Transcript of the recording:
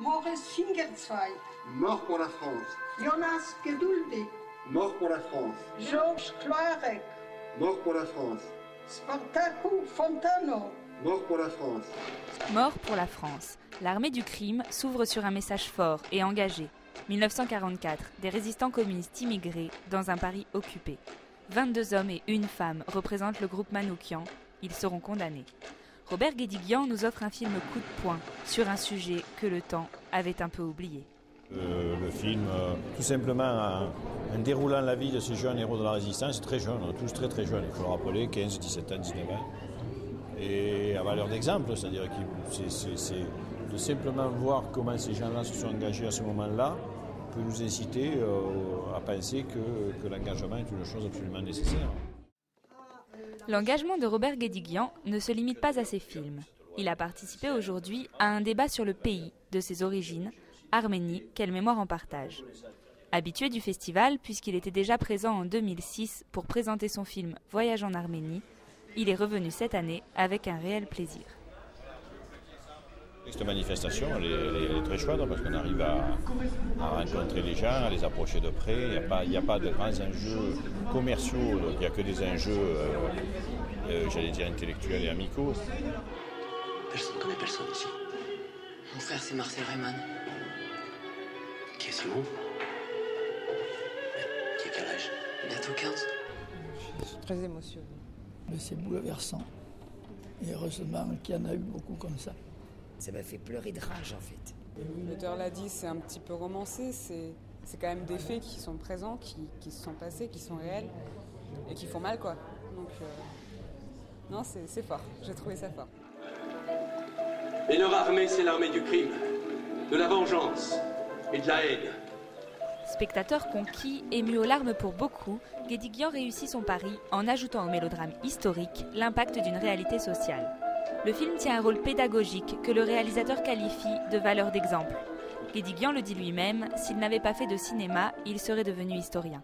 Maurice Fingerzweig, Mort pour la France. Jonas Geduldig, Mort pour la France. Georges Cloarec, Mort pour la France. Spartaco Fontano, Mort pour la France. Mort pour la France. L'armée du crime s'ouvre sur un message fort et engagé. 1944, des résistants communistes immigrés dans un Paris occupé. 22 hommes et une femme représentent le groupe Manoukian. Ils seront condamnés. Robert Guédiguian nous offre un film coup de poing sur un sujet que le temps avait un peu oublié. Euh, le film, euh, tout simplement, en, en déroulant la vie de ces jeunes héros de la résistance, très jeunes, tous très très jeunes, il faut le rappeler, 15, 17 ans, 19 ans, et à valeur d'exemple, c'est-à-dire que c'est- de simplement voir comment ces gens-là se sont engagés à ce moment-là peut nous inciter euh, à penser que, que l'engagement est une chose absolument nécessaire. L'engagement de Robert Guédiguian ne se limite pas à ses films. Il a participé aujourd'hui à un débat sur le pays, de ses origines, Arménie, quelle mémoire en partage. Habitué du festival, puisqu'il était déjà présent en 2006 pour présenter son film Voyage en Arménie, il est revenu cette année avec un réel plaisir. Cette manifestation, elle est, elle est- elle est très chouette parce qu'on arrive à, à rencontrer les gens, à les approcher de près. Il n'y a, pas- a de grands enjeux commerciaux, donc il n'y a que des enjeux, euh, euh, j'allais dire, intellectuels et amicaux. Personne ne connaît personne ici. Mon frère, c'est Marcel Rayman. Qui est Simon Qui a quel âge? Bientôt 15. Je suis très émotionnée. Mais c'est bouleversant. Et heureusement qu'il y en a eu beaucoup comme ça. Ça m'a fait pleurer de rage en fait. L'auteur l'a dit, c'est un petit peu romancé, c'est c'est quand même des faits qui sont présents, qui, qui se sont passés, qui sont réels et qui font mal quoi. Donc euh, non, c'est c'est fort, j'ai trouvé ça fort. Et leur armée, c'est l'armée du crime, de la vengeance et de la haine. Spectateur conquis, ému aux larmes pour beaucoup, Guédiguian réussit son pari en ajoutant au mélodrame historique l'impact d'une réalité sociale. Le film tient un rôle pédagogique que le réalisateur qualifie de valeur d'exemple. Guédiguian le dit lui-même, s'il n'avait pas fait de cinéma, il serait devenu historien.